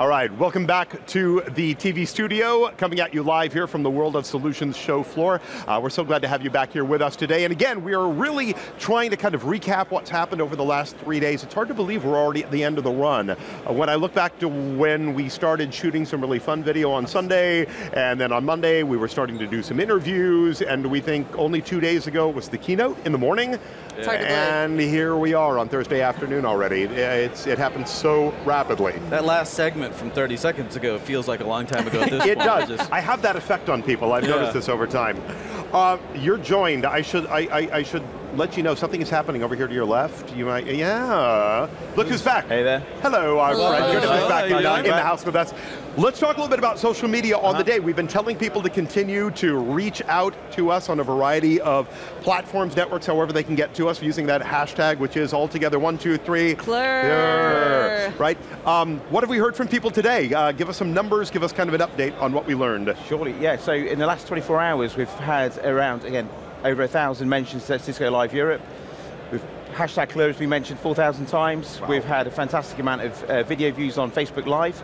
All right, welcome back to the TV studio, coming at you live here from the World of Solutions show floor. Uh, we're so glad to have you back here with us today. And again, we are really trying to kind of recap what's happened over the last three days. It's hard to believe we're already at the end of the run. Uh, when I look back to when we started shooting some really fun video on Sunday, and then on Monday we were starting to do some interviews, and we think only two days ago was the keynote in the morning. And here we are on Thursday afternoon already. It's, it happened so rapidly. That last segment from 30 seconds ago feels like a long time ago at this it point. does. I have that effect on people. I've Yeah. noticed this over time. Uh, you're joined. I should. I, I, I should let you know something is happening over here to your left. You might. Yeah. Look who's back. Hey there. Hello, our Hello. friend. Good to be back in, doing? in the house with us. Let's talk a little bit about social media on the day. We've been telling people to continue to reach out to us on a variety of platforms, networks, however they can get to us using that hashtag, which is altogether one, two, three. CLEUR. Right. Um, what have we heard from people today? Uh, give us some numbers. Give us kind of an update on what we learned. Surely, yeah. So in the last 24 hours, we've had around, again, over a thousand mentions to Cisco Live Europe. We've hashtag CLEUR has been mentioned 4,000 times. Wow. We've had a fantastic amount of uh, video views on Facebook Live.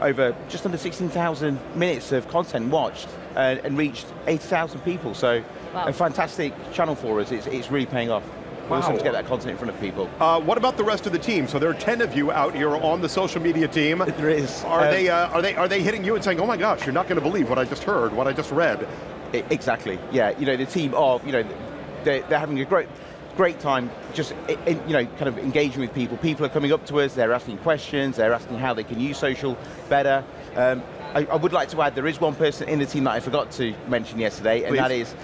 Over just under 16,000 minutes of content watched uh, and reached 80,000 people. So Wow. a fantastic channel for us. It's, it's really paying off. Wow. awesome to get that content in front of people. Uh, what about the rest of the team? So there are 10 of you out here on the social media team. There is. Are Um, they uh, are they are they hitting you and saying, "Oh my gosh, you're not going to believe what I just heard, what I just read"? I- E, Exactly. Yeah. You know, the team are. You know, they're, they're having a great, great time. Just in, you know, kind of engaging with people. People are coming up to us. They're asking questions. They're asking how they can use social better. Um, I, I would like to add there is one person in the team that I forgot to mention yesterday, and Please. that is.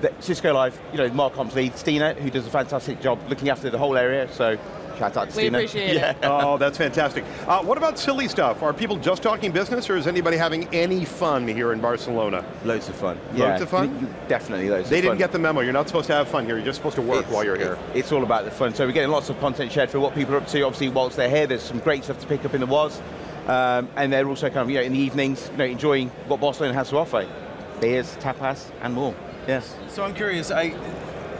The Cisco Live, you know, Mark Marcom's lead, Stina, who does a fantastic job looking after the whole area. So, shout out to We Stina. appreciate yeah. it. oh, that's fantastic. Uh, what about silly stuff? Are people just talking business, or is anybody having any fun here in Barcelona? Loads of fun. Loads of fun? you- you- definitely loads They of fun. They didn't get the memo. You're not supposed to have fun here. You're just supposed to work It's- while you're here. It's all about the fun. So we're getting lots of content shared for what people are up to. Obviously, whilst they're here, there's some great stuff to pick up in the WAS. Um, and they're also kind of, you know, in the evenings, you know, enjoying what Barcelona has to offer. Beers, tapas, and more. Yes. So I'm curious, I,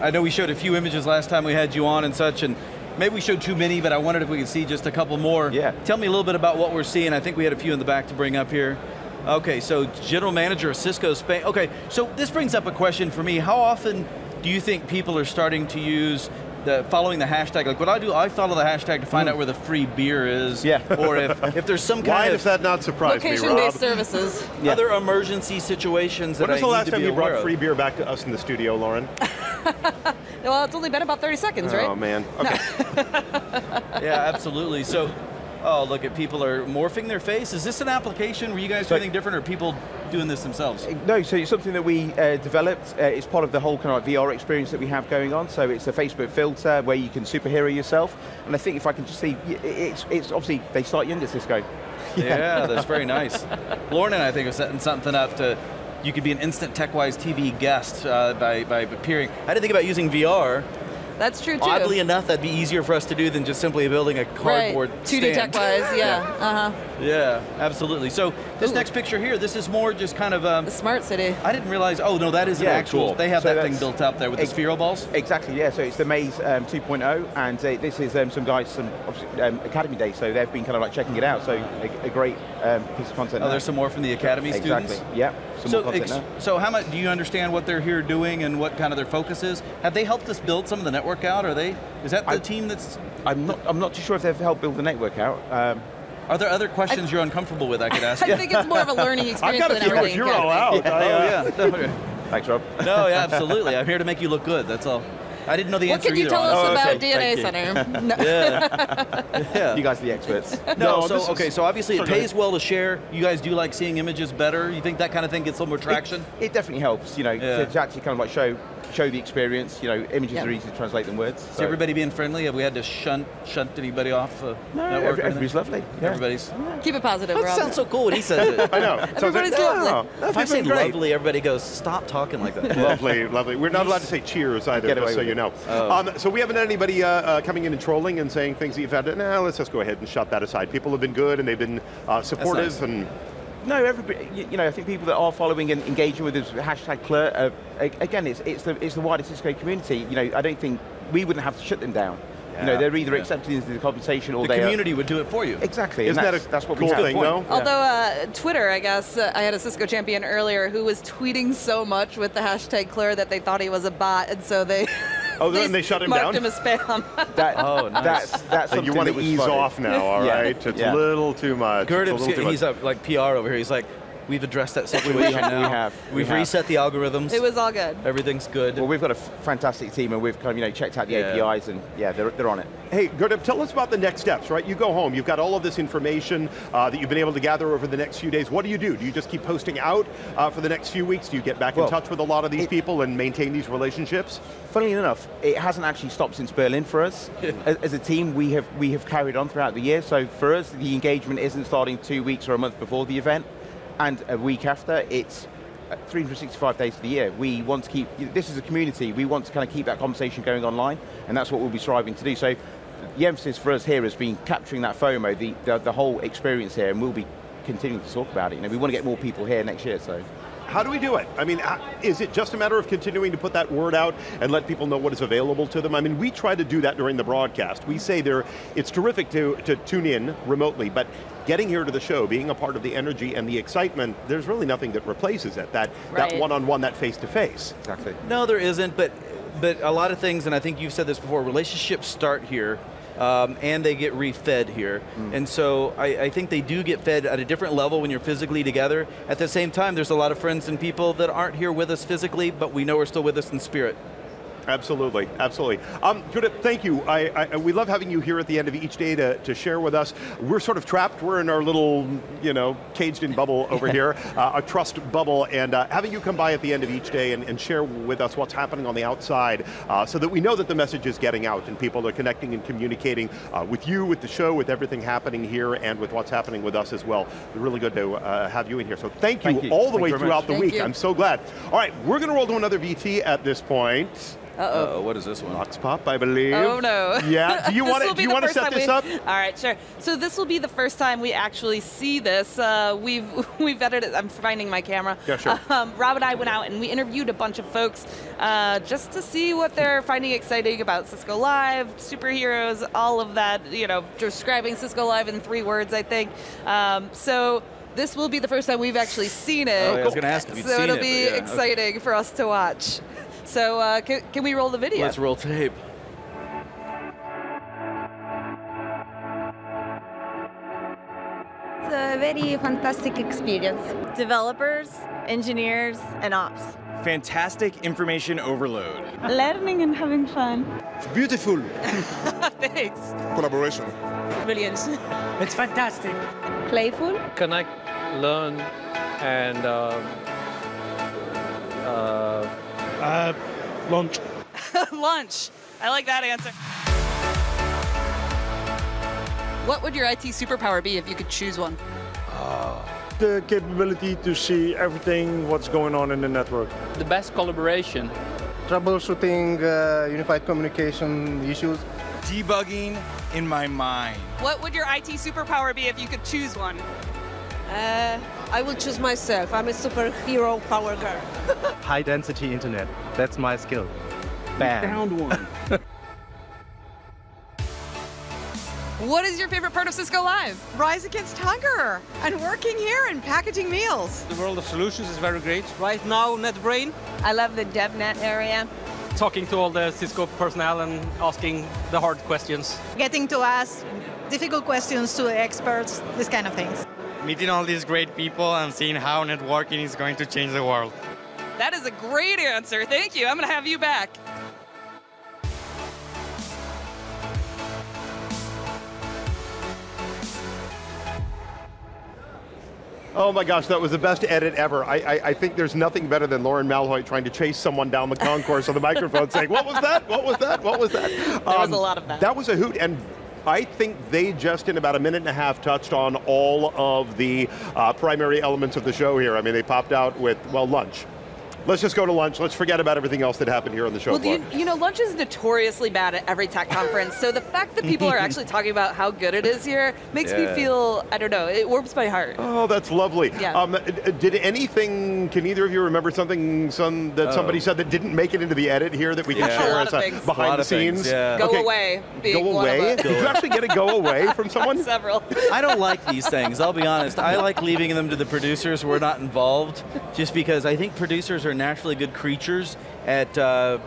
I know we showed a few images last time we had you on and such, and maybe we showed too many, but I wondered if we could see just a couple more. Yeah. Tell me a little bit about what we're seeing. I think we had a few in the back to bring up here. Okay, so general manager of Cisco Spain. Okay, so this brings up a question for me. How often do you think people are starting to use the following the hashtag? Like what I do, I follow the hashtag to find hmm. out where the free beer is. Yeah. Or if, if there's some Why kind does of that not surprise me, Rob? Location-based services. Yeah. other emergency situations that When was the last time you brought of? free beer back to us in the studio, Lauren? Well, it's only been about 30 seconds, right? Oh man. Okay. Yeah, absolutely. So, oh, look at people are morphing their face. Is this an application where you guys do So- anything different, or are people doing this themselves? No, so it's something that we uh, developed. Uh, it's part of the whole kind of like VR experience that we have going on. So it's a Facebook filter where you can superhero yourself. And I think if I can just see, it's, it's obviously, they start at Cisco. Yeah, that's very nice. Lauren and I think are setting something up to. You could be an instant TechWise TV guest uh, by, by appearing. I didn't think about using VR. That's true, too. Oddly enough, that'd be easier for us to do than just simply building a cardboard right. 2D stand. tech-wise, yeah. Uh-huh. Yeah, absolutely. So this Ooh. next picture here, this is more just kind of. Um, The smart city. I didn't realize. Oh no, that is an actual. cool. They have So that thing built up there with the Ex- sphero balls. Exactly, yeah. So it's the Maze um, 2.0, and uh, this is um, some guys, some um, Academy Day, so they've been kind of like checking it out. So a, a great um, piece of content. Oh, there. there's some more from the academy exactly. students. Exactly. Yeah, some So, ex- so how much do you understand what they're here doing and what kind of their focus is? Have they helped us build some of the network out? Are they? Is that the I- team that's? I'm not. I'm not too sure if they've helped build the network out. Um, Are there other questions you're uncomfortable with? I could ask. I think it's more of a learning I've experience got a than few everything. you're all out. oh yeah. No, okay. thanks, Rob. no, yeah, absolutely. I'm here to make you look good. That's all. I didn't know the What answer can you either. tell us honestly. Oh, about okay, DNA Center? No. Yeah. You guys are the experts. No, No, so is- okay, so obviously it Sorry, go pays well to share. You guys do like seeing images better. You think that kind of thing gets a little more traction? It, it definitely helps, you know, Yeah. to, to actually kind of like show show the experience. You know, images Yeah. are easy to translate than words. Is everybody being friendly? Have we had to shunt shunt anybody off? Uh, no, network or every- everybody's lovely. Yeah. Everybody's. Keep it positive, That Rob. sounds so cool when he says it. I know. So Everybody's like, lovely. "Oh, that's If I say great." lovely, everybody goes, stop talking like that. Lovely, lovely. We're not allowed to say cheers either, just away so with you know. Oh. Um, so we haven't had anybody uh, uh, coming in and trolling and saying things that you've had to, nah, let's just go ahead and shut that aside. People have been good and they've been uh, supportive nice. and No, everybody. You, you know, I think people that are following and engaging with us with hashtag CLEUR. Uh, again, it's it's the it's the wider Cisco community. You know, I don't think we wouldn't have to shut them down. You know, they're either Yeah. accepted into the conversation or The they community would do it for you. Exactly. Isn't that that's, a that's what cool we have. thing, though? Yeah. Although uh, Twitter, I guess, uh, I had a Cisco champion earlier who was tweeting so much with the hashtag CLEUR that they thought he was a bot, and so they Oh, then they shut him marked down? him as spam. That, Oh, nice. That's that's So you want to ease funny. off now, all Yeah. right? It's Yeah. a little too much. It's Gurdip's, little too much. he's up like PR over here. He's like, we've addressed that situation We have- now. we have, we We've have. reset the algorithms. it was all good. Everything's good. Well, we've got a f- fantastic team, and we've kind of you know checked out the Yeah. APIs, and yeah, they're, they're on it. Hey, Gurdip, tell us about the next steps, right? You go home, you've got all of this information uh, that you've been able to gather over the next few days. What do you do? Do you just keep posting out uh, for the next few weeks? Do you get back Well, in touch with a lot of these it- people and maintain these relationships? Funnily enough, it hasn't actually stopped since Berlin for us. as, as a team, we have we have carried on throughout the year. So for us, the engagement isn't starting two weeks or a month before the event, and a week after. It's uh, 365 days of the year. We want to keep. This is a community. We want to kind of keep that conversation going online, and that's what we'll be striving to do. So the emphasis for us here has been capturing that FOMO, the the, the whole experience here, and we'll be continuing to talk about it. You know, we want to get more people here next year. So. How do we do it? I mean, is it just a matter of continuing to put that word out and let people know what is available to them? I mean, we try to do that during the broadcast. We say there, it's terrific to, to tune in remotely, but getting here to the show, being a part of the energy and the excitement, there's really nothing that replaces it. That, that Right. one-on-one, that face-to-face. Exactly. No, there isn't, but but a lot of things, and I think you've said this before, relationships start here. Um, and they get refed here. And so I, I think they do get fed at a different level when you're physically together. At the same time, there's a lot of friends and people that aren't here with us physically, but we know are still with us in spirit. Absolutely, absolutely. Um, Judith, thank you. I, I, we love having you here at the end of each day to, to share with us. We're sort of trapped. We're in our little, you know, caged-in bubble over here, uh, a trust bubble, and uh, having you come by at the end of each day and, and share with us what's happening on the outside, uh, so that we know that the message is getting out and people are connecting and communicating uh, with you, with the show, with everything happening here, and with what's happening with us as well. Really good to uh, have you in here. So thank you, Thank you. all the Thank way throughout much. the Thank week. you. I'm so glad. All right, we're going to roll to another VT at this point. Uh-oh, what is this one? Vox Pop, I believe. Oh no. Yeah. Do you want to? be Do you want to set this we- up? All right, sure. So this will be the first time we actually see this. Uh, we've we've edited. I'm finding my camera. Yeah, sure. Um, Rob and I went out and we interviewed a bunch of folks uh, just to see what they're finding exciting about Cisco Live, superheroes, all of that. You know, describing Cisco Live in three words, I think. Um, so. This will be the first time we've actually seen it. Oh, yeah, I was gonna ask if you'd so seen it'll it, be but yeah, okay. exciting for us to watch. So uh, can, can we roll the video? Let's roll tape. It's a very fantastic experience. developers, engineers, and ops. Fantastic information overload. Learning and having fun. Beautiful. Thanks. collaboration. Brilliant. It's fantastic. Playful. Connect, learn, and um, uh, Uh, lunch. Lunch. I like that answer. What would your IT superpower be if you could choose one? The capability to see everything what's going on in the network. the best collaboration. Troubleshooting uh, unified communication issues. Debugging in my mind. What would your IT superpower be if you could choose one? Uh, I will choose myself. I'm a superhero power girl. High density internet. That's my skill. Bam. Found one. What is your favorite part of Cisco Live? Rise against hunger and working here and packaging meals. The world of solutions is very great. Right now, NetBrain. I love the DevNet area. Talking to all the Cisco personnel and asking the hard questions. Getting to ask difficult questions to experts, this kind of things. Meeting all these great people and seeing how networking is going to change the world. That is a great answer. Thank you. I'm going to have you back. Oh my gosh, that was the best edit ever. I, I, I think there's nothing better than Lauren Malhoit trying to chase someone down the concourse on the microphone saying, what was that? What was that? What was that? There was um, a lot of that. That was a hoot, and I think they just in about a minute and a half touched on all of the uh, primary elements of the show here. I mean, they popped out with, well, lunch. Let's just go to lunch. Let's forget about everything else that happened here on the show Well, floor. you, you know, lunch is notoriously bad at every tech conference. So the fact that people are actually talking about how good it is here makes me feel, I don't know, it warms my heart. Oh, that's lovely. Yeah. Um, did anything? Can either of you remember something some, that Oh. somebody said that didn't make it into the edit here that we can Yeah. share as a behind A the of things, scenes? yeah. Go Okay. away. Being Go one of away? Did you actually get a go away from someone? Several. I don't like these things. I'll be honest. I like leaving them to the producers. We're not involved, just because I think producers are naturally good creatures at uh,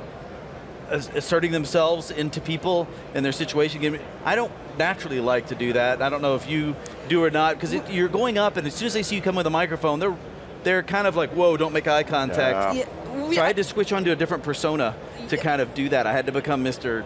asserting themselves into people and their situation. I don't naturally like to do that. I don't know if you do or not, because you're going up, and as soon as they see you come with a microphone, they're they're kind of like, "Whoa, don't make eye contact." Yeah. Yeah, So I had to switch onto a different persona to kind of do that. I had to become Mr.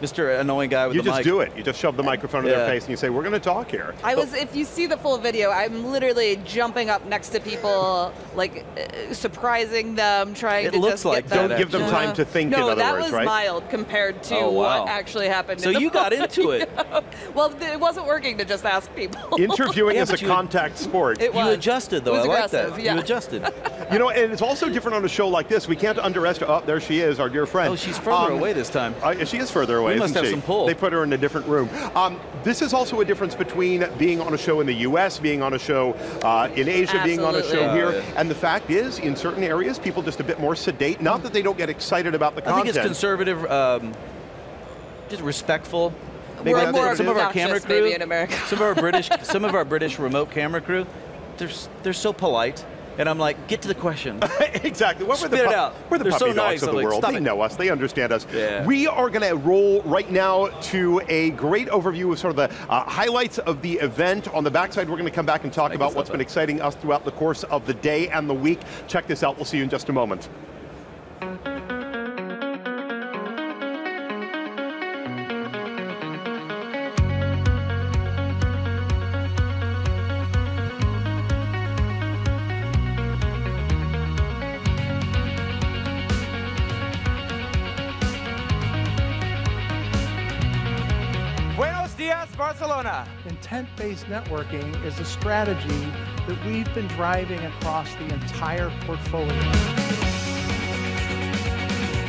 Mr. Annoying guy with You the mic. You just do it. You just shove the microphone in Yeah. their face and you say, "We're going to talk here." I was, if you see the full video, I'm literally jumping up next to people, like uh, surprising them, trying It to looks just like get them. that, Don't give them actually. time to think. no, in other that words, was right? mild compared to Oh, wow. what actually happened. So in the you got full into it. well, it wasn't working to just ask people. Interviewing Yeah, is a you- contact sport. It You adjusted though. It was I like aggressive, that. yeah. You adjusted. You know, and it's also different on a show like this. We can't underestimate. Oh, there she is, our dear friend. Oh, she's further Um, away this time. Uh, she is further away. We must isn't have she? some pull. They put her in a different room. Um, this is also a difference between being on a show in the U.S., being on a show uh, in Asia, being on a show Absolutely. here. Yeah. And the fact is, in certain areas, people just a bit more sedate. Not that they don't get excited about the content. I think it's conservative, um, just respectful. Maybe We're more some of our camera obnoxious crew, maybe in America. some of our British, some of our British remote camera crew, they're they're so polite, and I'm like, get to the question. exactly. What Spit we're the it out. We're the They're so puppy dogs nice. of the like, world. They it. know us. They understand us. Yeah. We are going to roll right now to a great overview of sort of the uh, highlights of the event. On the backside, we're going to come back and talk Make about what's been exciting us throughout the course of the day and the week. Check this out. We'll see you in just a moment. Buenos dias, Barcelona. Intent-based networking is a strategy that we've been driving across the entire portfolio.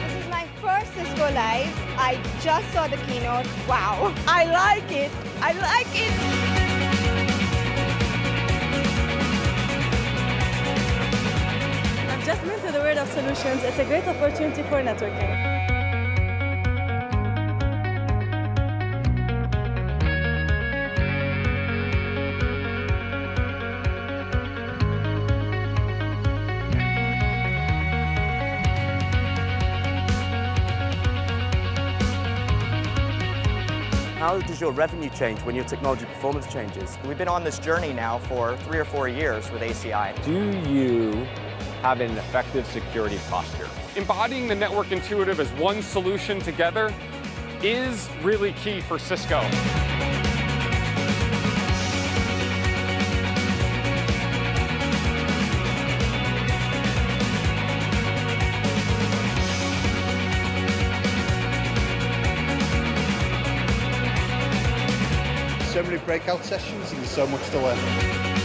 This is my first Cisco Live. I just saw the keynote. Wow, I like it. I like it. I'm just into the world of solutions. It's a great opportunity for networking. How does your revenue change when your technology performance changes? We've been on this journey now for three or four years with ACI. Do you have an effective security posture? Embodying the network intuitive as one solution together is really key for Cisco. Breakout sessions and there's so much to learn.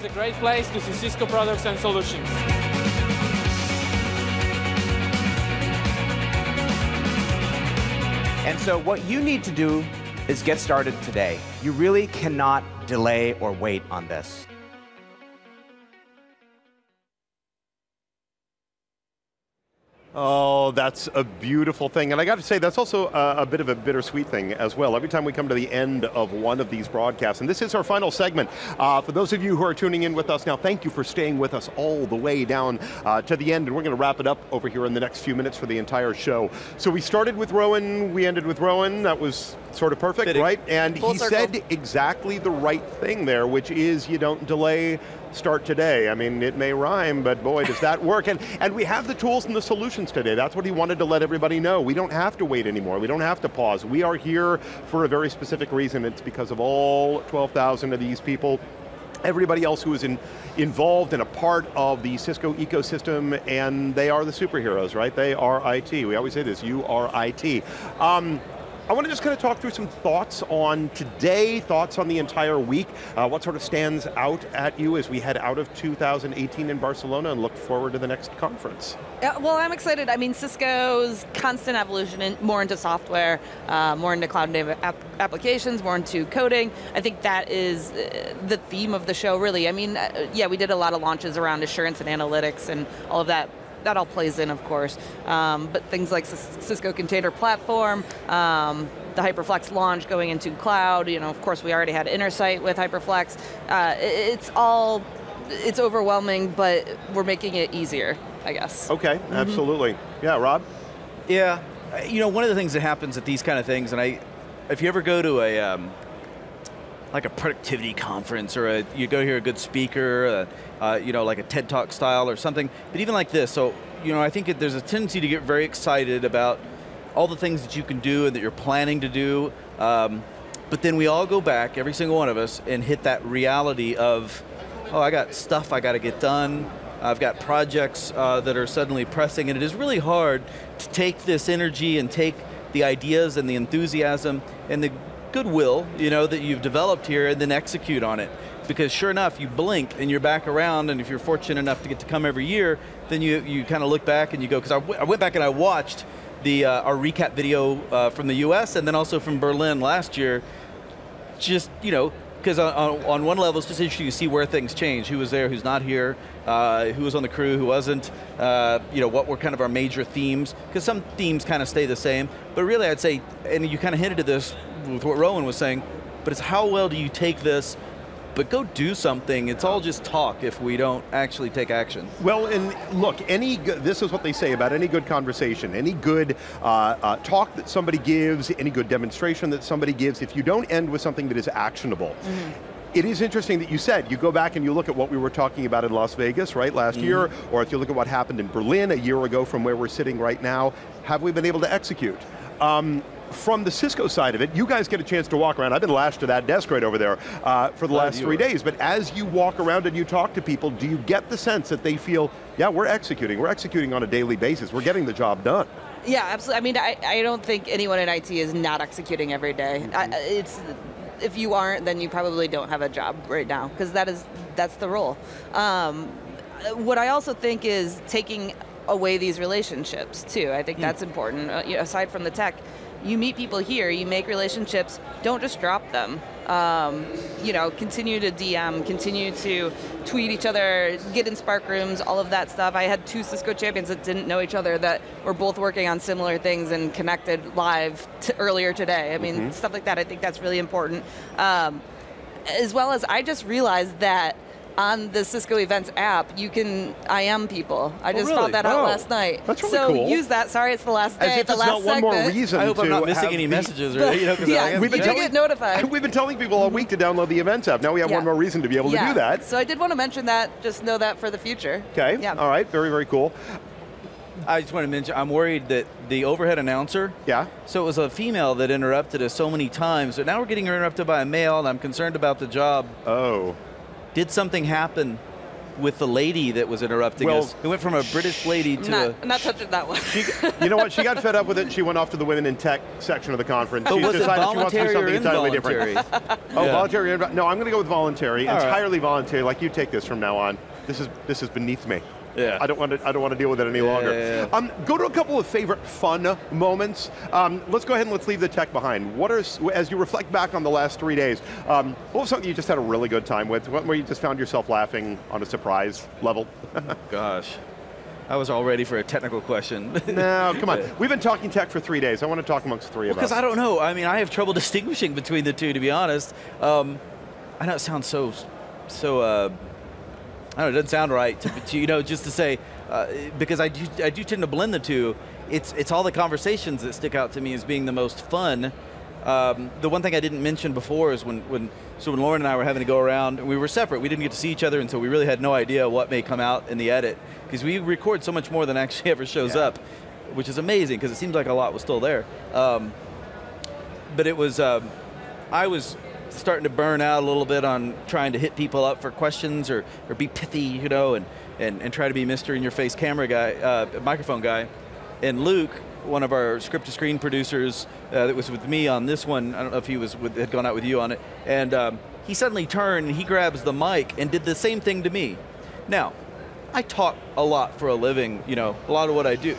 Is a great place to see Cisco products and solutions. And so what you need to do is get started today. You really cannot delay or wait on this. That's a beautiful thing. And I got to say, that's also a, a, bit of a bittersweet thing as well. Every time we come to the end of one of these broadcasts, and this is our final segment. Uh, for those of you who are tuning in with us now, thank you for staying with us all the way down uh, to the end. And we're going to wrap it up over here in the next few minutes for the entire show. So we started with Rowan, we ended with Rowan. That was sort of perfect, Fitting. right? And Full he circle. said exactly the right thing there, which is you don't delay start today. I mean, it may rhyme, but boy, does that work. And, and we have the tools and the solutions today. That's what he wanted to let everybody know. We don't have to wait anymore. We don't have to pause. We are here for a very specific reason. It's because of all 12,000 of these people everybody else who is in, involved and a part of the Cisco ecosystem, and they are the superheroes, right? They are IT. We always say this, you are IT. Um, I want to just kind of talk through some thoughts on today, thoughts on the entire week, uh, what sort of stands out at you as we head out of 2018 in Barcelona and look forward to the next conference. Yeah, well, I'm excited. I mean, Cisco's constant evolution in, more into software, uh, more into cloud-native app applications, more into coding. I think that is uh, the theme of the show, really. I mean, uh, yeah, we did a lot of launches around assurance and analytics and all of that that all plays in, of course. Um, but things like Cisco Container Platform, um, the HyperFlex launch going into cloud, you know, of course we already had Intersight with HyperFlex. Uh, it's all, it's overwhelming, but we're making it easier, I guess. Okay, mm -hmm. absolutely. Yeah, Rob? Yeah, you know, one of the things that happens at these kind of things, and I, if you ever go to a, um, like a productivity conference or a, you go hear a good speaker, uh, uh, you know, like a TED Talk style or something, but even like this, so, you know, I think it, there's a tendency to get very excited about all the things that you can do and that you're planning to do, um, but then we all go back, every single one of us, and hit that reality of, oh, I got stuff I got to get done, I've got projects uh, that are suddenly pressing, and it is really hard to take this energy and take the ideas and the enthusiasm and the goodwill, you know, that you've developed here and then execute on it. Because sure enough, you blink and you're back around, and if you're fortunate enough to get to come every year, then you, you kind of look back and you go, because I, went back and I watched the, uh, our recap video uh, from the US and then also from Berlin last year, just, you know, because on, on, one level, it's just interesting to see where things change. Who was there, who's not here, uh, who was on the crew, who wasn't, uh, you know, what were kind of our major themes, because some themes kind of stay the same, but really I'd say, and you kind of hinted at this with what Rowan was saying, but it's how well do you take this but go do something. It's all just talk if we don't actually take action. Well, and look, any good, this is what they say about any good conversation, any good uh, uh, talk that somebody gives, any good demonstration that somebody gives, if you don't end with something that is actionable, mm -hmm it is interesting that you said, you go back and you look at what we were talking about in Las Vegas, right, last mm. year, or if you look at what happened in Berlin a year ago from where we're sitting right now, have we been able to execute? Um, from the Cisco side of it, you guys get a chance to walk around. I've been lashed to that desk right over there uh, for the Glad last three were. days, but as you walk around and you talk to people, do you get the sense that they feel, yeah, we're executing, we're executing on a daily basis, we're getting the job done? Yeah, absolutely. I mean, I, I don't think anyone in IT is not executing every day. I, it's if you aren't, then you probably don't have a job right now because that is that's the role. Um, what I also think is taking away these relationships too. I think Hmm. that's important. Uh, you know, aside from the tech, you meet people here, you make relationships. Don't just drop them. Um, you know, continue to DM, continue to tweet each other, get in spark rooms, all of that stuff. I had two Cisco champions that didn't know each other that were both working on similar things and connected live t- earlier today. I mean, Mm-hmm. Mhm. stuff like that. I think that's really important. Um, as well as I just realized that on the Cisco Events app, you can IM people. I Oh, just really? found that out Oh, last night. that's really so cool. use that. Sorry, it's the last day. As day. if the it's last not one more segment. reason I hope I'm to not missing have any the- messages, or, you know, 'cause I yeah, am- We've been you do telling- get notified. We've been telling people all week to download the Events app. Now we have Yeah. one more reason to be able yeah. to do that. So I did want to mention that. Just know that for the future. Okay, Yeah. all right, very, very cool. I just want to mention, I'm worried that the overhead announcer. Yeah. So it was a female that interrupted us so many times. So now we're getting interrupted by a male, and I'm concerned about the job. Oh. Did something happen with the lady that was interrupting Well, us? It went from a British lady to Not, a. I'm not touching that one. You know what? She got fed up with it. and She went off to the women in tech section of the conference. But She's was it decided she wants to do voluntary or something entirely different. involuntary? oh, Yeah. voluntary. or No, I'm going to go with voluntary. All right. entirely voluntary. Like you take this from now on. This is this is beneath me. Yeah. I don't want to. I don't want to deal with it any longer. yeah, yeah. Um, go to a couple of favorite fun moments. Um, let's go ahead and let's leave the tech behind. What are as you reflect back on the last three days? Um, what was something you just had a really good time with? What, where you just found yourself laughing on a surprise level? Gosh. I was all ready for a technical question. No, come on. We've been talking tech for three days. I want to talk amongst three of us. Because I don't know. I mean, I have trouble distinguishing between the two, to be honest. Um, I know it sounds so, so. Uh, I don't know. It doesn't sound right to, to you know just to say uh, because I do I do tend to blend the two. It's it's all the conversations that stick out to me as being the most fun. Um, the one thing I didn't mention before is when, when so when Lauren and I were having to go around, and we were separate. We didn't get to see each other, and so we really had no idea what may come out in the edit because we record so much more than actually ever shows Yeah. up, which is amazing because it seems like a lot was still there. Um, but it was um, I was starting to burn out a little bit on trying to hit people up for questions or, or be pithy, you know, and, and, and try to be Mr. in your face camera guy, uh, microphone guy. And Luke, one of our script to screen producers uh, that was with me on this one, I don't know if he was with, had gone out with you on it, and um, he suddenly turned and he grabs the mic and did the same thing to me. Now, I talk a lot for a living, you know, a lot of what I do.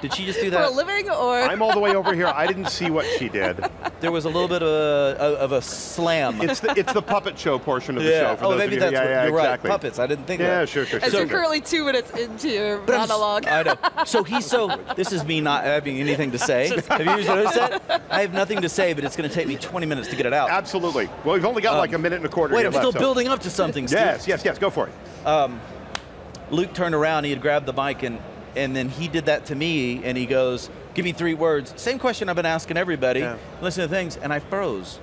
Did she just do that? For that? a living, or I'm all the way over here. I didn't see what she did. There was a little bit of a, of a slam. It's the, it's the puppet show portion of the yeah. show. For oh, those maybe of that's yeah, what yeah, you're exactly. right. Puppets. I didn't think of Yeah, that. sure, sure, as sure. you're currently two minutes into your But I'm- monologue. I know. So he's so. This is me not having anything to say. Have you noticed that? I have nothing to say, but it's going to take me 20 minutes to get it out. Absolutely. Well, we've only got Um, like a minute and a quarter. Wait, I'm left, still so- building up to something. Steve. Yes, yes, yes. Go for it. Um, Luke turned around. He had grabbed the mic, and and then he did that to me, and he goes, "Give me three words." Same question I've been asking everybody. Yeah. Listen to things, and I froze.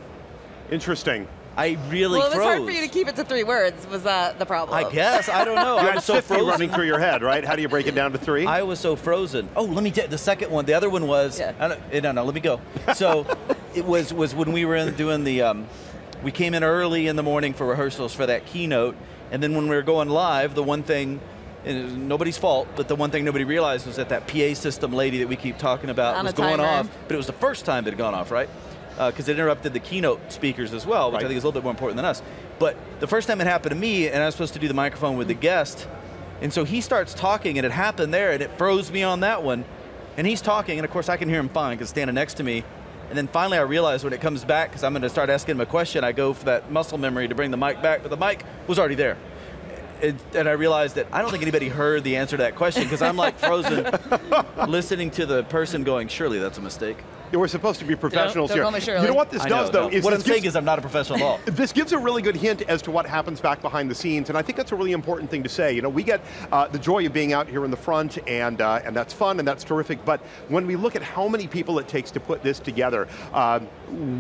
Interesting. I really well, it was froze. hard for you to keep it to three words. Was that the problem? I guess I don't know. You I had so 50 frozen. running through your head, right? How do you break it down to three? I was so frozen. Oh, let me get the second one. The other one was Yeah. I don't- eh, no, no. Let me go. So it was was when we were in doing the. Um, we came in early in the morning for rehearsals for that keynote, and then when we were going live, the one thing. And it was nobody's fault, but the one thing nobody realized was that that PA system lady that we keep talking about On was going timer. off, but it was the first time it had gone off, right? Uh, because it interrupted the keynote speakers as well, which I think is a little bit more important than us. But the first time it happened to me, and I was supposed to do the microphone with the guest, and so he starts talking, and it happened there, and it froze me on that one. And he's talking, and of course I can hear him fine because standing next to me. And then finally I realize when it comes back, because I'm going to start asking him a question, I go for that muscle memory to bring the mic back, but the mic was already there. And, and I realized that I don't think anybody heard the answer to that question because I'm like frozen, listening to the person going, "Surely that's a mistake." Yeah, We're supposed to be professionals don't here. call me You know what this I does, know, though, no. is what this I'm saying is I'm not a professional at all. This gives a really good hint as to what happens back behind the scenes, and I think that's a really important thing to say. You know, we get uh, the joy of being out here in the front, and uh, and that's fun and that's terrific. But when we look at how many people it takes to put this together, uh,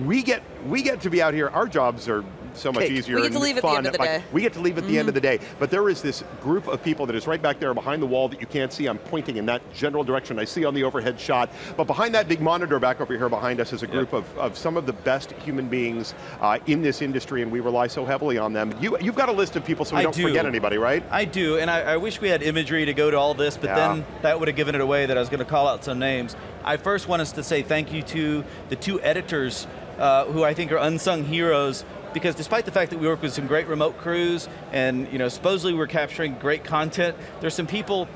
we get we get to be out here. Our jobs are so much Cake. easier. We get to and leave at the fun. end of the Like, day. We get to leave at the end of the day. But there is this group of people that is right back there behind the wall that you can't see. I'm pointing in that general direction. I see on the overhead shot. But behind that big monitor back over here behind us is a group of, of some of the best human beings uh, in this industry, and we rely so heavily on them. You, you've got a list of people so we I don't do. forget anybody, right? I do, and I, I wish we had imagery to go to all this, but Yeah. then that would have given it away that I was going to call out some names. I first want us to say thank you to the two editors uh, who I think are unsung heroes because despite the fact that we work with some great remote crews and you know supposedly we're capturing great content, there's some people,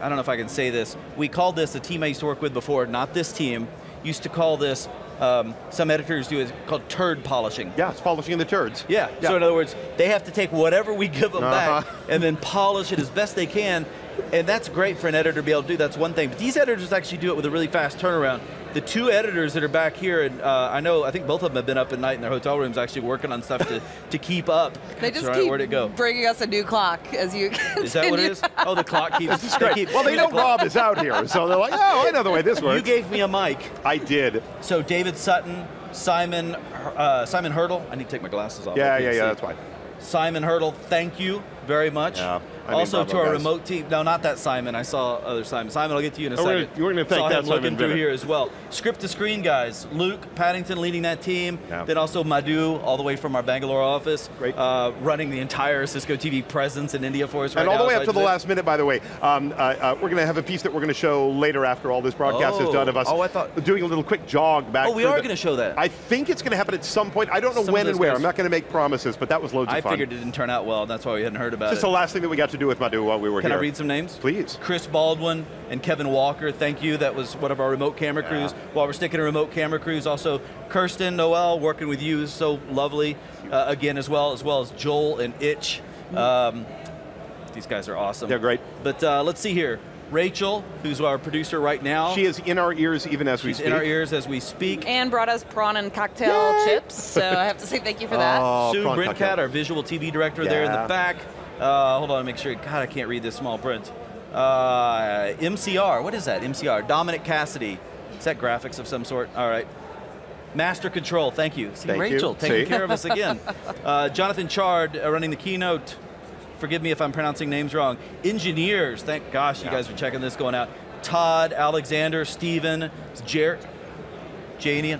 I don't know if I can say this, we called this a team I used to work with before, not this team, used to call this, um, some editors do it called turd polishing. Yeah, it's polishing the turds. Yeah. Yeah. So in other words, they have to take whatever we give them Uh-huh. back and then polish it as best they can. And that's great for an editor to be able to do. That's one thing. But these editors actually do it with a really fast turnaround. The two editors that are back here, and uh, I know, I think both of them have been up at night in their hotel rooms actually working on stuff to, to keep up. They That's just right, keep where'd it go? bringing us a new clock as you Is that what it is? Oh, the clock keeps. This is great. keep- well, they know the Rob is out here, so they're like, oh, I know the way this works. You gave me a mic. I did. So David Sutton, Simon, uh, Simon Hurdle. I need to take my glasses off. Yeah, yeah, yeah, see. that's fine. Simon Hurdle, thank you very much. Yeah, I mean also to our guys. remote team. No, not that Simon. I saw other Simon. Simon, I'll get to you in a Oh, we're second. gonna- we're gonna thank saw that him Simon looking in a through here as well. Script to screen guys. Luke Paddington leading that team. Yeah. Then also Madhu, all the way from our Bangalore office. Great. Uh, running the entire Cisco TV presence in India for us right and all now. the way up to the last minute, by the way, um, uh, uh, we're going to have a piece that we're going to show later after all this broadcast is Oh. done of us Oh, I thought- doing a little quick jog back. Oh, we are going to show that. I think it's going to happen at some point. I don't know Some when and where. guys- I'm not going to make promises, but that was loads I of fun. I figured it didn't turn out well. and That's why we hadn't heard about Just it. the last thing that we got to do with Madhu while we were Can here. Can I read some names? Please. Chris Baldwin and Kevin Walker, thank you. That was one of our remote camera crews. While we're sticking to remote camera crews, also Kirsten Noel working with you is so lovely uh, again as well, as well as Joel and Itch. Um, These guys are awesome. They're great. But uh, let's see here. Rachel, who's our producer right now. She is in our ears even as we speak. in our ears as we speak. And brought us prawn and cocktail chips, so I have to say thank you for that. Oh, Sue prawn Brincat, our visual TV director there in the back. Uh, hold on, make sure. God, I can't read this small print. Uh, MCR, what is that? MCR, Dominic Cassidy. Is that graphics of some sort? All right. Master Control, thank you. See, Thank you. Rachel taking See? care of us again. Uh, Jonathan Chard uh, running the keynote. Forgive me if I'm pronouncing names wrong. Engineers, thank gosh you guys are checking this going out. Todd, Alexander, Steven, Jer, Janie,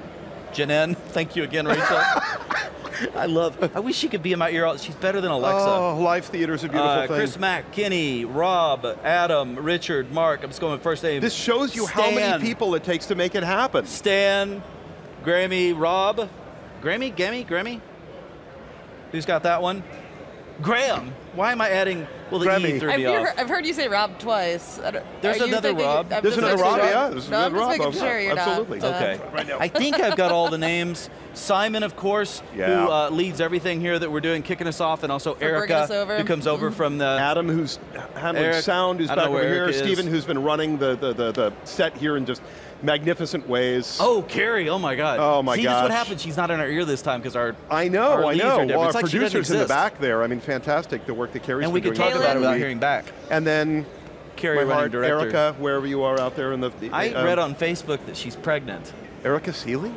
Janen. Thank you again, Rachel. I love. I wish she could be in my ear. all- She's better than Alexa. Oh, live theater's a beautiful Uh, thing. Chris Mack, Kenny, Rob, Adam, Richard, Mark. I'm just going with first name. This shows you how many people it takes to make it happen. Stan, Grammy, Rob, Grammy, Gammy, Grammy. Who's got that one? Graham. Why am I adding? Well, the E Grammy. threw I've, me heard, off. I've heard you say Rob twice. I don't- There's are you another thinking- Rob. I'm There's just another making Rob, sure. yeah. There's no, I'm just Rob. making sure you're absolutely. not. uh, Okay. Right now. I think I've got all the names. Simon, of course, Yeah. who uh, leads everything here that we're doing, kicking us off, and also bringing Erica, who comes over from the. Adam, who's handling Eric- sound, who's back know over where here. Eric is. Stephen, who's been running the, the, the, the set here and just magnificent ways. Oh, Carrie! Oh my God! Oh, my God! See, this what gosh. happened. She's not in our ear this time because our I know, our I know. are. Well, our It's like she producers in the back there. I mean, fantastic. The work that Carrie's and we been could talk about it without hearing back. And then Carrie, my heart, director. Erica, wherever you are out there in the. the I um, read on Facebook that she's pregnant. Erica Seeley.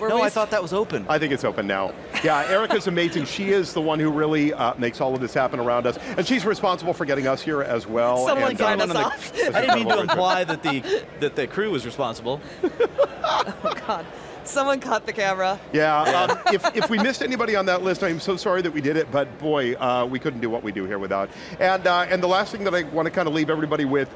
Were no, I thought that was open. I think it's open now. Yeah, Erica's amazing. She is the one who really uh, makes all of this happen around us, and she's responsible for getting us here as well. Someone and, cut uh, us on the- off. I didn't mean to imply that the that the crew was responsible. Oh God, someone caught the camera. Yeah, um, if, if we missed anybody on that list, I'm so sorry that we did it, but boy, uh, we couldn't do what we do here without. And, uh, and the last thing that I want to kind of leave everybody with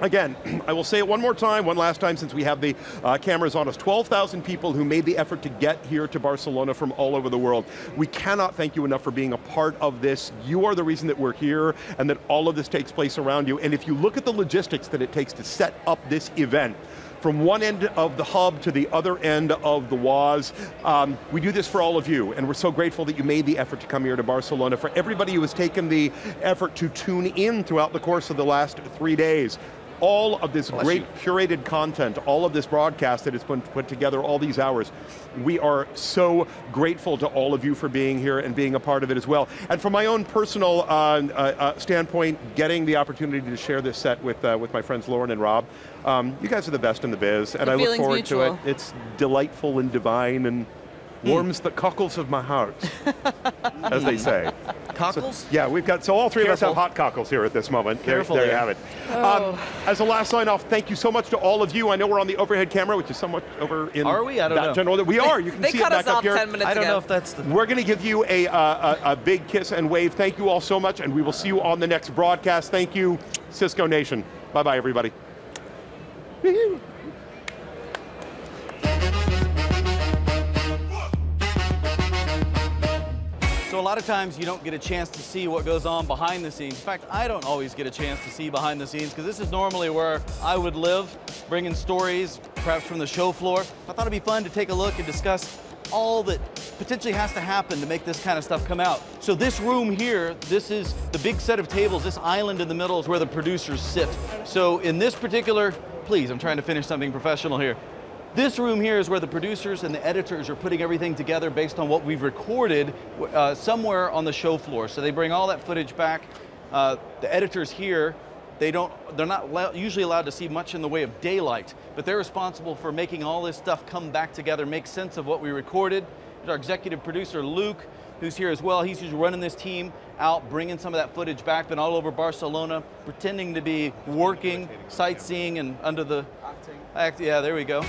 Again, I will say it one more time, one last time since we have the uh, cameras on us. 12,000 people who made the effort to get here to Barcelona from all over the world. We cannot thank you enough for being a part of this. You are the reason that we're here and that all of this takes place around you. And if you look at the logistics that it takes to set up this event, from one end of the hub to the other end of the WAS. Um, we do this for all of you, and we're so grateful that you made the effort to come here to Barcelona. For everybody who has taken the effort to tune in throughout the course of the last three days, all of this great curated content, all of this broadcast that has been put together all these hours, we are so grateful to all of you for being here and being a part of it as well. And from my own personal uh, uh, uh, standpoint, getting the opportunity to share this set with, uh, with my friends Lauren and Rob, um, you guys are the best in the biz, and The I look feeling's forward to it. It's delightful and divine and warms the cockles of my heart, as they say. Cockles? Yeah, we've got, so all three of us have hot cockles here at this moment. There- Careful there, you have it. Oh. Um, as a last sign off, thank you so much to all of you. I know we're on the overhead camera, which is somewhat over in Are we? I don't that know. general. We are, you can They see cut it us back up off here. 10 minutes I don't ago. know if that's the. We're going to give you a, uh, a, a big kiss and wave. Thank you all so much, and we will see you on the next broadcast. Thank you, Cisco Nation. Bye-bye, everybody. Lot of times you don't get a chance to see what goes on behind the scenes. In fact, I don't always get a chance to see behind the scenes because this is normally where I would live, bringing stories, perhaps from the show floor. I thought it'd be fun to take a look and discuss all that potentially has to happen to make this kind of stuff come out. So this room here, this is the big set of tables, this island in the middle is where the producers sit. So in this particular, please, I'm trying to finish something professional here. This room here is where the producers and the editors are putting everything together based on what we've recorded uh, somewhere on the show floor. So they bring all that footage back. Uh, the editors here, they don't, they're not usually allowed to see much in the way of daylight, but they're responsible for making all this stuff come back together, make sense of what we recorded. There's our executive producer, Luke, who's here as well. He's usually running this team out, bringing some of that footage back, been all over Barcelona, pretending to be working, sightseeing, and under the act. Yeah, there we go.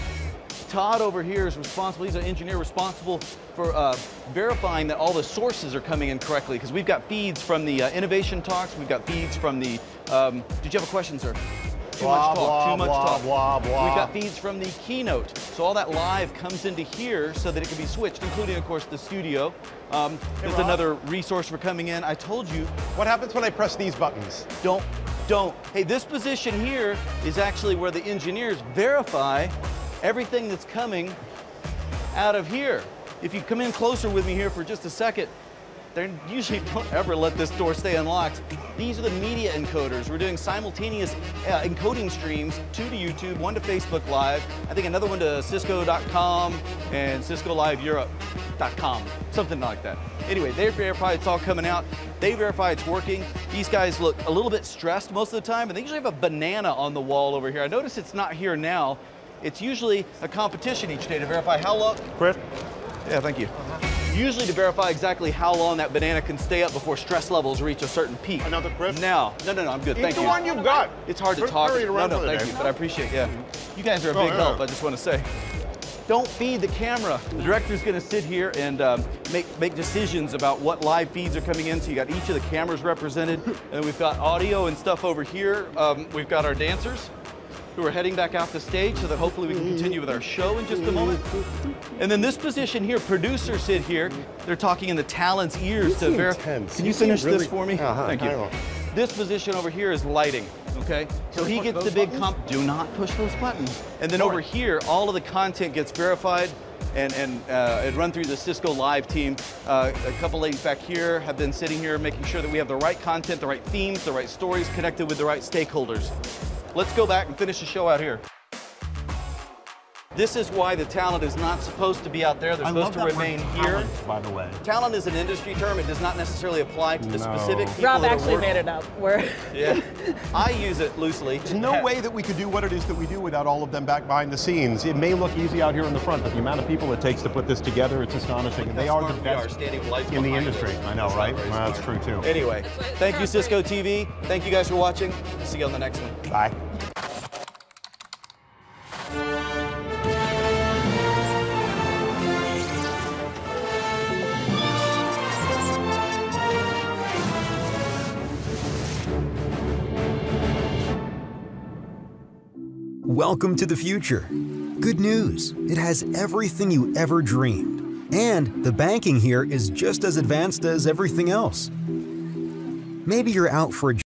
Todd over here is responsible, he's an engineer responsible for uh, verifying that all the sources are coming in correctly because we've got feeds from the uh, innovation talks, we've got feeds from the, um, did you have a question, sir? Too Blah, much talk, blah, too much blah, talk. blah, blah. We've got feeds from the keynote. So all that live comes into here so that it can be switched, including, of course, the studio. Um, there's Rob? another resource for coming in. I told you, What happens when I press these buttons? don't, don't. Hey, this position here is actually where the engineers verify everything that's coming out of here. If you come in closer with me here for just a second, They usually don't ever let this door stay unlocked. These are the media encoders. We're doing simultaneous uh, encoding streams, two to YouTube, one to Facebook Live, I think another one to Cisco.com and Cisco Live Europe.com, something like that. Anyway, they verify it's all coming out. They verify it's working. These guys look a little bit stressed most of the time, and they usually have a banana on the wall over here. I notice it's not here now. It's usually a competition each day to verify how long. Chris? Yeah, thank you. Usually to verify exactly how long that banana can stay up before stress levels reach a certain peak. Another Chris? Now, no, no, no, I'm good. Eat Thank the you. one you've got. It's hard to talk. No, around no, the thank day. you, but I appreciate it. Yeah, you guys are a Oh, big yeah. help. I just want to say. Don't feed the camera. The director's going to sit here and um, make make decisions about what live feeds are coming in. So you got each of the cameras represented, and we've got audio and stuff over here. Um, we've got our dancers who are heading back out the stage so that hopefully we can continue with our show in just a moment. And then this position here, producers sit here. They're talking in the talent's ears to seem verify. Can You you finish really- this for me? Uh-huh, Thank you. This position over here is lighting, okay? So he gets the big comp, do not push those buttons. And then over here, all of the content gets verified and, and, uh, and run through the Cisco Live team. Uh, a couple ladies back here have been sitting here making sure that we have the right content, the right themes, the right stories connected with the right stakeholders. Let's go back and finish the show out here. This is why the talent is not supposed to be out there. They're I supposed to that word remain here. talent, by the way. Talent is an industry term. It does not necessarily apply to the No. specific people Rob that actually working- made it up. We're Yeah, I use it loosely. There's no way that we could do what it is that we do without all of them back behind the scenes. It may look easy out here in the front, but the amount of people it takes to put this together, it's astonishing. And They are the smart we are, best standing in the industry. us. I know, That's right? Well, that's true too. Anyway, thank you, Cisco TV. Thank you guys for watching. See you on the next one. Bye. Welcome to the future. Good news it has everything you ever dreamed. And the banking here is just as advanced as everything else. Maybe you're out for a